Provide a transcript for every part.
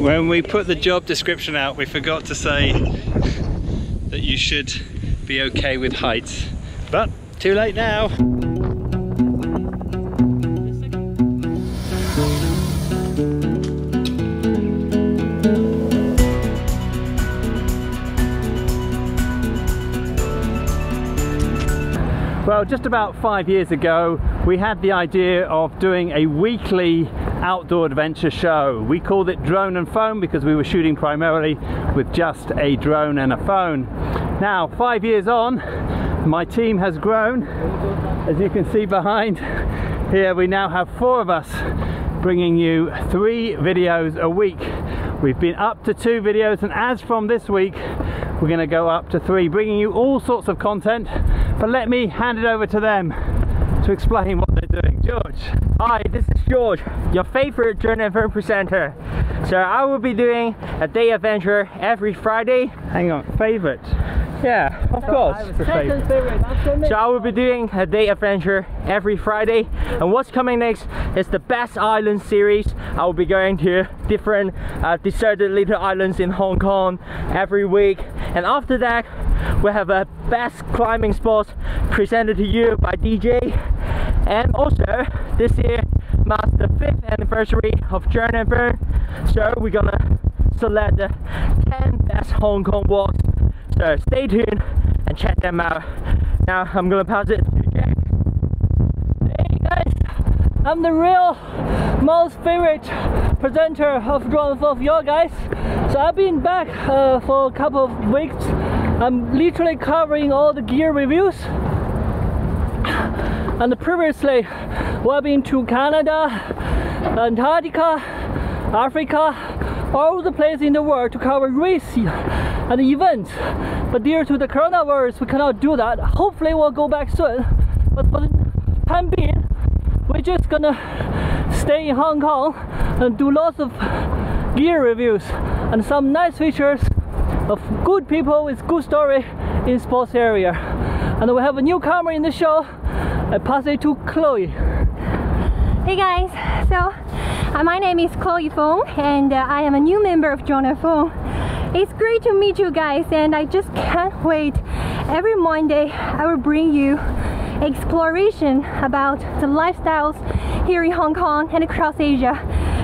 When we put the job description out, we forgot to say that you should be okay with heights. But too late now. Well, just about five years ago, we had the idea of doing a weekly outdoor adventure show. We called it Drone and Phone because we were shooting primarily with just a drone and a phone. Now, five years on, my team has grown. As you can see behind here, we now have four of us bringing you three videos a week. We've been up to two videos and as from this week, we're going to go up to three, bringing you all sorts of content. But let me hand it over to them to explain what they're doing. George. Hi, this is George, your favorite and Phone presenter. So I will be doing a day adventure every Friday. Hang on, favorite. Yeah, of course. Second favorite. So I will be doing a day adventure every Friday. And what's coming next is the Best Island series. I will be going to different uh, deserted little islands in Hong Kong every week. And after that, we have a best climbing spots presented to you by DJ. And also, this year marks the fifth anniversary of Drone and Phone. So we're gonna select the 10 best Hong Kong walks so stay tuned and check them out. Now I'm gonna pass it to Jack. Hey guys, I'm the real most favorite presenter of Drone of your guys. So I've been back uh, for a couple of weeks. I'm literally covering all the gear reviews. And previously, we've been to Canada, Antarctica, Africa, all the places in the world to cover race and events. But due to the coronavirus, we cannot do that. Hopefully, we'll go back soon. But for the time being, we're just gonna stay in Hong Kong and do lots of gear reviews and some nice features of good people with good story in sports area. And we have a newcomer in the show. I pass it to Chloe. Hey guys, so uh, my name is Chloe Fong and uh, I am a new member of Drone Phone. It's great to meet you guys and I just can't wait. Every Monday I will bring you exploration about the lifestyles here in Hong Kong and across Asia.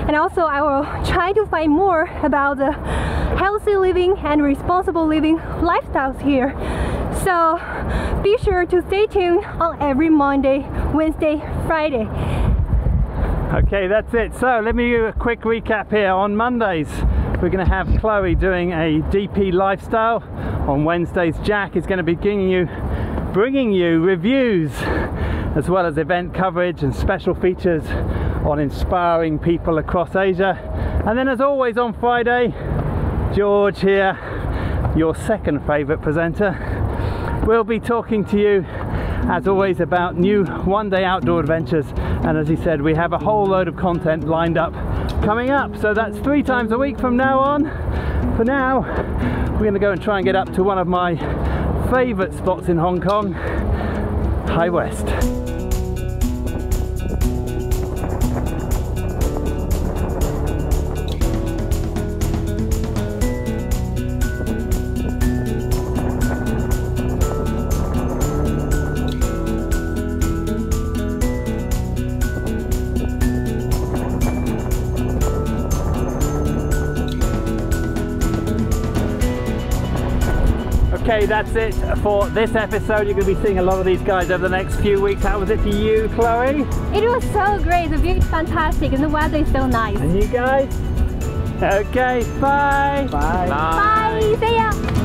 And also I will try to find more about the healthy living and responsible living lifestyles here. So be sure to stay tuned on every Monday, Wednesday, Friday. Okay, that's it. So let me do a quick recap here. On Mondays, we're going to have Chloe doing a DP lifestyle. On Wednesdays, Jack is going to be bringing you, bringing you reviews as well as event coverage and special features on inspiring people across Asia. And then as always on Friday, George here, your second favourite presenter, will be talking to you as always about new one day outdoor adventures. And as he said we have a whole load of content lined up coming up. So that's three times a week from now on. For now we're going to go and try and get up to one of my favorite spots in Hong Kong High West Okay, that's it for this episode. You're going to be seeing a lot of these guys over the next few weeks. How was it for you, Chloe? It was so great. The view is fantastic and the weather is so nice. And you guys? Okay, bye. Bye. Bye. See ya.